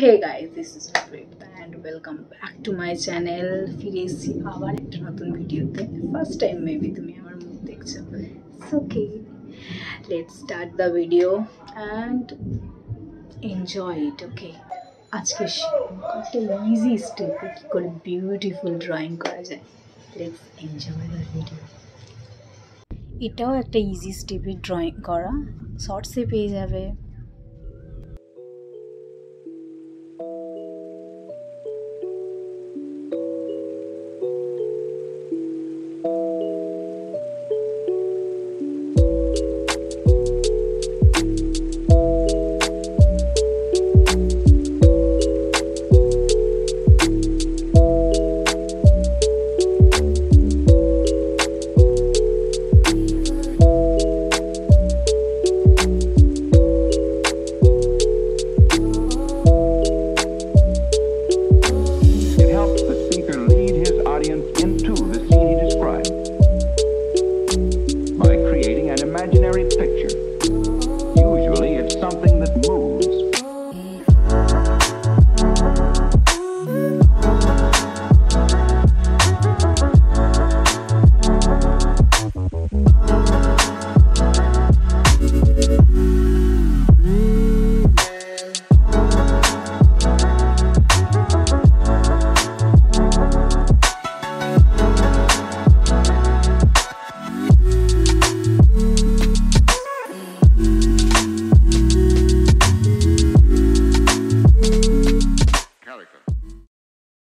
Hey guys this is and welcome back to my channel ফিরে এসেছি আবার একটা নতুন ভিডিওতে। ফার্স্ট টাইম মেবি তুমি আমার মুখ দেখছ। Okay let start the video and enjoy it okay আজকে একটা ইজি স্টেপে কী করে বিউটিফুল ড্রয়িং করা যায়। লেটস এনজয় দ্য ভিডিও এটাও একটা ইজি স্টেপে ড্রয়িং করা। শর্টসে পেয়ে যাবে। audience in America.